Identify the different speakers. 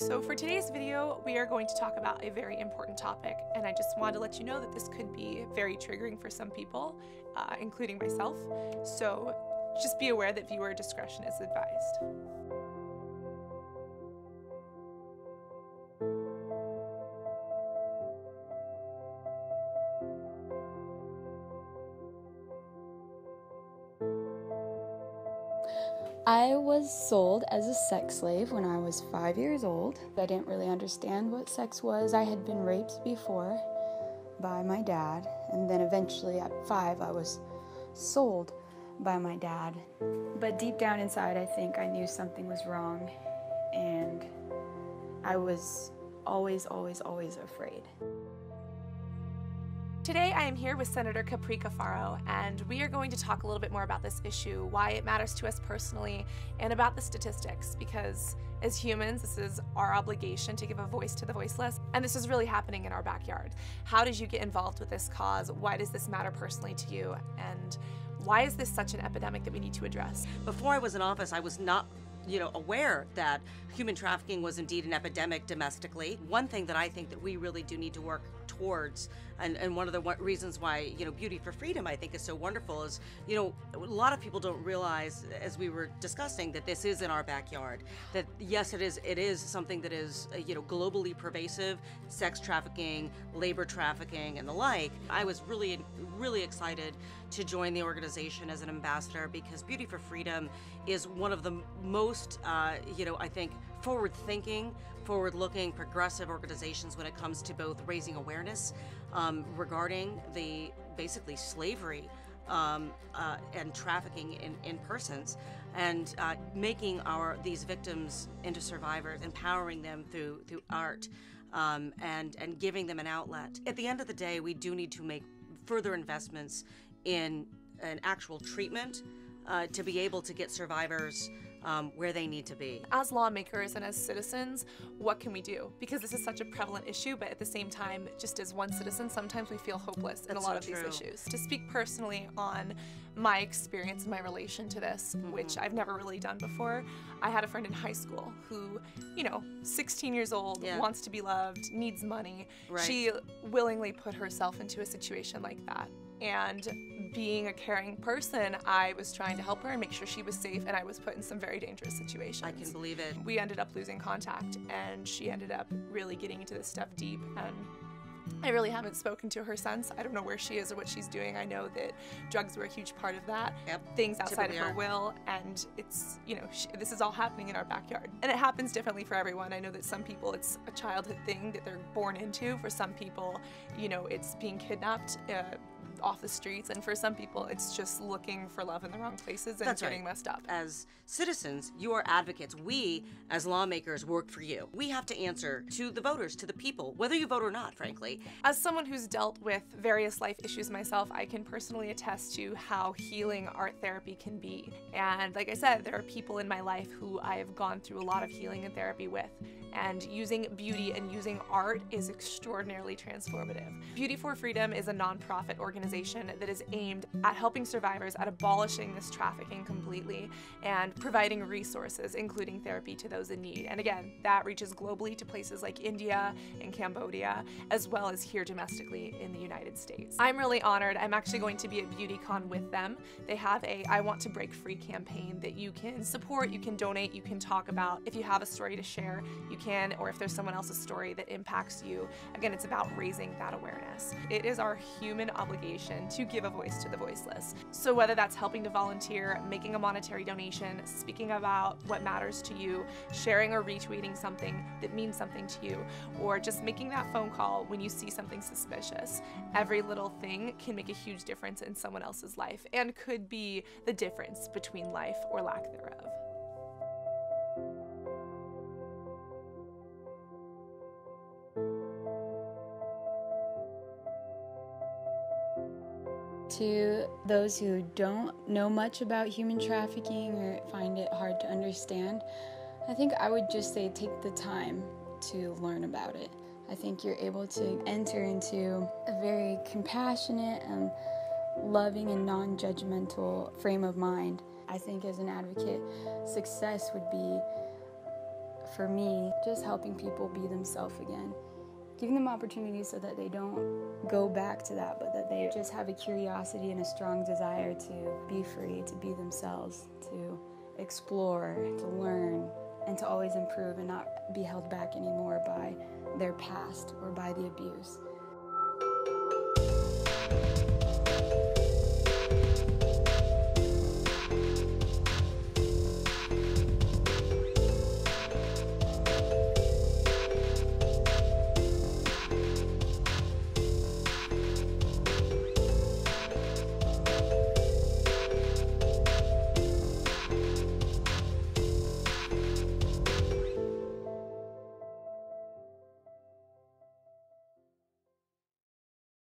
Speaker 1: So for today's video, we are going to talk about a very important topic, and I just wanted to let you know that this could be very triggering for some people, uh, including myself. So just be aware that viewer discretion is advised.
Speaker 2: I was sold as a sex slave when I was five years old. I didn't really understand what sex was. I had been raped before by my dad, and then eventually at five, I was sold by my dad. But deep down inside, I think I knew something was wrong, and I was always, always, always afraid.
Speaker 1: Today I am here with Senator Capri Cafaro, and we are going to talk a little bit more about this issue, why it matters to us personally, and about the statistics, because as humans, this is our obligation to give a voice to the voiceless, and this is really happening in our backyard. How did you get involved with this cause? Why does this matter personally to you? And why is this such an epidemic that we need to address?
Speaker 3: Before I was in office, I was not you know aware that human trafficking was indeed an epidemic domestically one thing that i think that we really do need to work towards and, and one of the reasons why you know beauty for freedom i think is so wonderful is you know a lot of people don't realize as we were discussing that this is in our backyard that yes it is it is something that is uh, you know globally pervasive sex trafficking labor trafficking and the like. I was really really excited to join the organization as an ambassador because beauty for freedom is one of the most uh, you know i think forward thinking forward looking progressive organizations when it comes to both raising awareness um, regarding the basically slavery um, uh, and trafficking in, in persons and uh, making our these victims into survivors empowering them through through art um, and and giving them an outlet. At the end of the day we do need to make further investments in an actual treatment uh, to be able to get survivors um, where they need to be.
Speaker 1: As lawmakers and as citizens, what can we do? Because this is such a prevalent issue, but at the same time, just as one citizen, sometimes we feel hopeless in a lot
Speaker 3: so
Speaker 1: of
Speaker 3: true.
Speaker 1: these issues. To speak personally on my experience and my relation to this,
Speaker 3: Mm-hmm.
Speaker 1: which I've never really done before, I had a friend in high school who, you know, 16 years old,
Speaker 3: Yeah.
Speaker 1: wants to be loved, needs money.
Speaker 3: Right.
Speaker 1: She willingly put herself into a situation like that. And being a caring person, I was trying to help her and make sure she was safe, and I was put in some very dangerous situations.
Speaker 3: I can believe it.
Speaker 1: We ended up losing contact, and she ended up really getting into this stuff deep. And I really haven't spoken to her since. I don't know where she is or what she's doing. I know that drugs were a huge part of that.
Speaker 3: Yep,
Speaker 1: Things outside of her
Speaker 3: are.
Speaker 1: will, and it's you know sh this is all happening in our backyard, and it happens differently for everyone. I know that some people it's a childhood thing that they're born into. For some people, you know, it's being kidnapped. Uh, off the streets and for some people it's just looking for love in the wrong places and
Speaker 3: That's
Speaker 1: getting
Speaker 3: right.
Speaker 1: messed up
Speaker 3: As citizens, you are advocates. We, as lawmakers, work for you. We have to answer to the voters, to the people, whether you vote or not, frankly.
Speaker 1: As someone who's dealt with various life issues myself, I can personally attest to how healing art therapy can be. And like I said, there are people in my life who I have gone through a lot of healing and therapy with. And using beauty and using art is extraordinarily transformative. Beauty for Freedom is a nonprofit organization that is aimed at helping survivors at abolishing this trafficking completely and providing resources, including therapy to those in need. And again, that reaches globally to places like India and Cambodia, as well as here domestically in the United States. I'm really honored. I'm actually going to be at BeautyCon with them. They have a I Want to Break Free campaign that you can support, you can donate, you can talk about. If you have a story to share, you can, or if there's someone else's story that impacts you. Again, it's about raising that awareness. It is our human obligation to give a voice to the voiceless. So whether that's helping to volunteer, making a monetary donation, speaking about what matters to you, sharing or retweeting something that means something to you, or just making that phone call when you see something suspicious. Every little thing can make a huge difference in someone else's life and could be the difference between life or lack thereof.
Speaker 2: To those who don't know much about human trafficking or find it hard to understand, I think I would just say take the time to learn about it. I think you're able to enter into a very compassionate and loving and non judgmental frame of mind. I think as an advocate, success would be for me, just helping people be themselves again. Giving them opportunities so that they don't go back to that, but that they just have a curiosity and a strong desire to be free, to be themselves, to explore, to learn, and to always improve and not be held back anymore by their past or by the abuse.